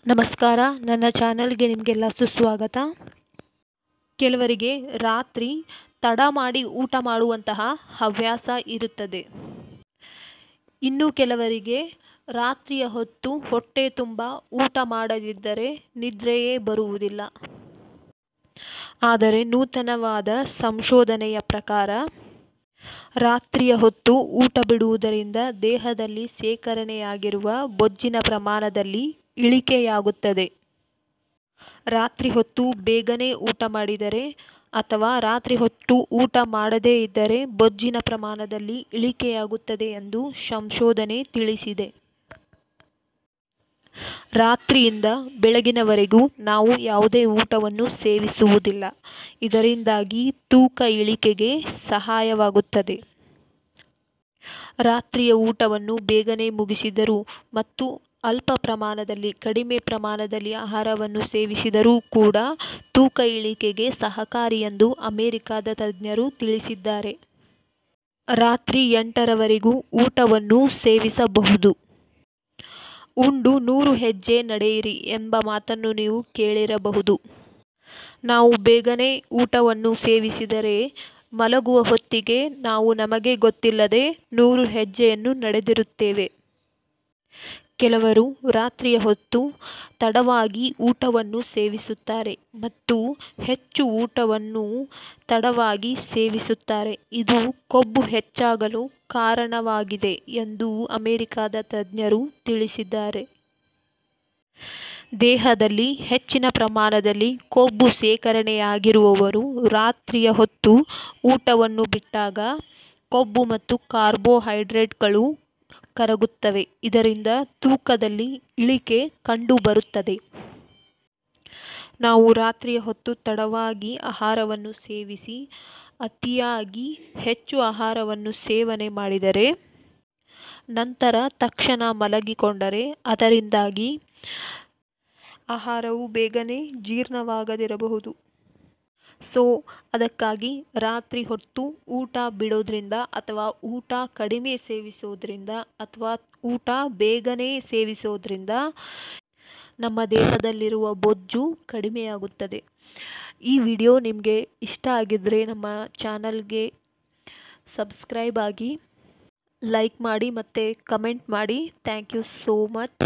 ನಮಸ್ಕಾರ, ನನ್ನ ಚಾನಲ್ಗೆ ನಿಮಗೆಲ್ಲ ಸುಸ್ವಾಗತ. ಕೆಲವರಿಗೆ ರಾತ್ರಿ ತಡ ಮಾಡಿ ಊಟ ಮಾಡುವಂತಹ ಹವ್ಯಾಸ ಇರುತ್ತದೆ. ಇನ್ನು ಕೆಲವರಿಗೆ ರಾತ್ರಿಯ ಹೊತ್ತು ಹೊಟ್ಟೆ ತುಂಬ ಊಟ ಮಾಡದಿದ್ದರೆ ನಿದ್ರೆಯೇ ಬರುವುದಿಲ್ಲ. ಆದರೆ ನೂತನವಾದ ಸಂಶೋಧನೆಯ ಪ್ರಕಾರ, ರಾತ್ರಿಯ ಹೊತ್ತು ಊಟ ಬಿಡುವುದರಿಂದ ದೇಹದಲ್ಲಿ ಶೇಖರಣೆಯಾಗಿರುವ ಬೊಜ್ಜಿನ ಪ್ರಮಾಣದಲ್ಲಿ ಇಳಿಕೆಯಾಗುತ್ತದೆ. ರಾತ್ರಿ ಹೊತ್ತು ಬೇಗನೆ ಊಟ ಮಾಡಿದರೆ ಅಥವಾ ರಾತ್ರಿ ಹೊತ್ತು ಊಟ ಮಾಡದೇ ಇದ್ದರೆ ಬೊಜ್ಜಿನ ಪ್ರಮಾಣದಲ್ಲಿ ಇಳಿಕೆಯಾಗುತ್ತದೆ ಎಂದು ಸಂಶೋಧನೆ ತಿಳಿಸಿದೆ. ರಾತ್ರಿಯಿಂದ ಬೆಳಗಿನವರೆಗೂ ನಾವು ಯಾವುದೇ ಊಟವನ್ನು ಸೇವಿಸುವುದಿಲ್ಲ. ಇದರಿಂದಾಗಿ ತೂಕ ಇಳಿಕೆಗೆ ಸಹಾಯವಾಗುತ್ತದೆ. ರಾತ್ರಿಯ ಊಟವನ್ನು ಬೇಗನೆ ಮುಗಿಸಿದರೂ ಮತ್ತು ಅಲ್ಪ ಪ್ರಮಾಣದಲ್ಲಿ, ಕಡಿಮೆ ಪ್ರಮಾಣದಲ್ಲಿ ಆಹಾರವನ್ನು ಸೇವಿಸಿದರೂ ಕೂಡ ತೂಕ ಇಳಿಕೆಗೆ ಸಹಕಾರಿ ಎಂದು ಅಮೆರಿಕದ ತಜ್ಞರು ತಿಳಿಸಿದ್ದಾರೆ. ರಾತ್ರಿ ಎಂಟರವರೆಗೂ ಊಟವನ್ನು ಸೇವಿಸಬಹುದು. ಉಂಡು ನೂರು ಹೆಜ್ಜೆ ನಡೆಯಿರಿ ಎಂಬ ಮಾತನ್ನು ನೀವು ಕೇಳಿರಬಹುದು. ನಾವು ಬೇಗನೆ ಊಟವನ್ನು ಸೇವಿಸಿದರೆ ಮಲಗುವ ಹೊತ್ತಿಗೆ ನಾವು ನಮಗೆ ಗೊತ್ತಿಲ್ಲದೆ ನೂರು ಹೆಜ್ಜೆಯನ್ನು ನಡೆದಿರುತ್ತೇವೆ. ಕೆಲವರು ರಾತ್ರಿಯ ಹೊತ್ತು ತಡವಾಗಿ ಊಟವನ್ನು ಸೇವಿಸುತ್ತಾರೆ ಮತ್ತು ಹೆಚ್ಚು ಊಟವನ್ನು ತಡವಾಗಿ ಸೇವಿಸುತ್ತಾರೆ. ಇದು ಕೊಬ್ಬು ಹೆಚ್ಚಾಗಲು ಕಾರಣವಾಗಿದೆ ಎಂದು ಅಮೆರಿಕದ ತಜ್ಞರು ತಿಳಿಸಿದ್ದಾರೆ. ದೇಹದಲ್ಲಿ ಹೆಚ್ಚಿನ ಪ್ರಮಾಣದಲ್ಲಿ ಕೊಬ್ಬು ಶೇಖರಣೆಯಾಗಿರುವವರು ರಾತ್ರಿಯ ಹೊತ್ತು ಊಟವನ್ನು ಬಿಟ್ಟಾಗ ಕೊಬ್ಬು ಮತ್ತು ಕಾರ್ಬೋಹೈಡ್ರೇಟ್ಗಳು ಕರಗುತ್ತವೆ. ಇದರಿಂದ ತೂಕದಲ್ಲಿ ಇಳಿಕೆ ಕಂಡುಬರುತ್ತದೆ. ನಾವು ರಾತ್ರಿಯ ಹೊತ್ತು ತಡವಾಗಿ ಆಹಾರವನ್ನು ಸೇವಿಸಿ, ಅತಿಯಾಗಿ ಹೆಚ್ಚು ಆಹಾರವನ್ನು ಸೇವನೆ ಮಾಡಿದರೆ, ನಂತರ ತಕ್ಷಣ ಮಲಗಿಕೊಂಡರೆ ಅದರಿಂದಾಗಿ ಆಹಾರವು ಬೇಗನೆ ಜೀರ್ಣವಾಗದಿರಬಹುದು. ಸೊ ಅದಕ್ಕಾಗಿ ರಾತ್ರಿ ಹೊತ್ತು ಊಟ ಬಿಡೋದ್ರಿಂದ ಅಥವಾ ಊಟ ಕಡಿಮೆ ಸೇವಿಸೋದ್ರಿಂದ ಅಥವಾ ಊಟ ಬೇಗನೆ ಸೇವಿಸೋದ್ರಿಂದ ನಮ್ಮ ದೇಹದಲ್ಲಿರುವ ಬೊಜ್ಜು ಕಡಿಮೆಯಾಗುತ್ತದೆ. ಈ ವಿಡಿಯೋ ನಿಮಗೆ ಇಷ್ಟ ಆಗಿದ್ದರೆ ನಮ್ಮ ಚಾನಲ್ಗೆ ಸಬ್ಸ್ಕ್ರೈಬ್ ಆಗಿ ಲೈಕ್ ಮಾಡಿ ಮತ್ತು ಕಮೆಂಟ್ ಮಾಡಿ. Thank you so much.